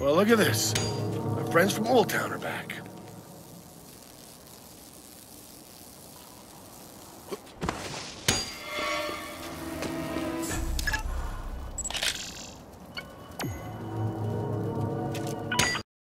Well, look at this. My friends from Old Town are back.